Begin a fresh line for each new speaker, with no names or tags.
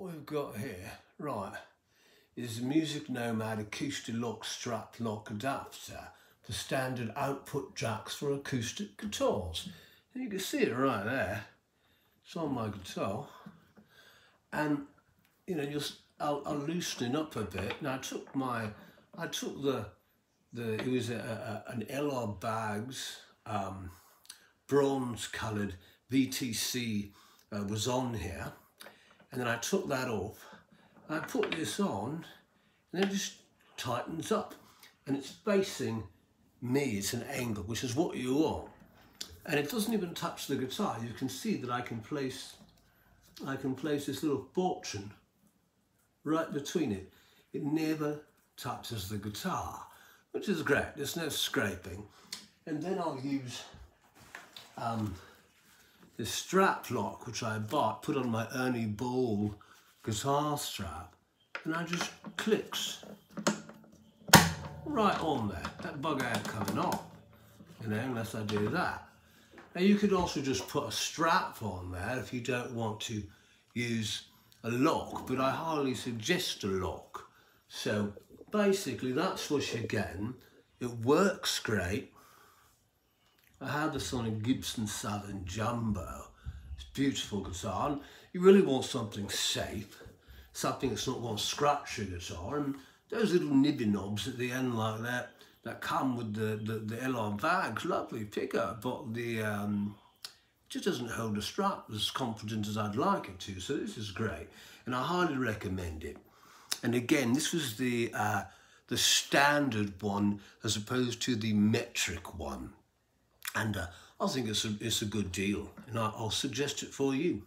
we've got here, right, is the Music Nomad Acousti-Lok strap lock adapter for standard output jacks for acoustic guitars. And you can see it right there. It's on my guitar. And, you know, just I'll, I'll loosen it up a bit. Now I took my, I took the, the it was a, a an LR Baggs um, bronze coloured VTC uh, was on here and then I took that off I put this on and it just tightens up and it's facing me it's an angle which is what you want. And it doesn't even touch the guitar. You can see that I can place I can place this little fortune right between it. It never touches the guitar which is great. There's no scraping. And then I'll use um, this strap lock which I bought, put on my Ernie Ball guitar strap, and I just clicks right on there. That bug ain't coming off, you know, unless I do that. Now you could also just put a strap on there if you don't want to use a lock, but I highly suggest a lock. So basically that's what you're getting. It works great. I had this on a Gibson Southern Jumbo. It's beautiful guitar. And you really want something safe, something that's not going to scratch your guitar. And those little nibby knobs at the end like that, that come with the, the, the LR Baggs, lovely pickup, but the um, just doesn't hold a strap as confident as I'd like it to. So this is great. And I highly recommend it. And again, this was the, uh, the standard one as opposed to the metric one and uh, I think it's a, it's a good deal and I, I'll suggest it for you.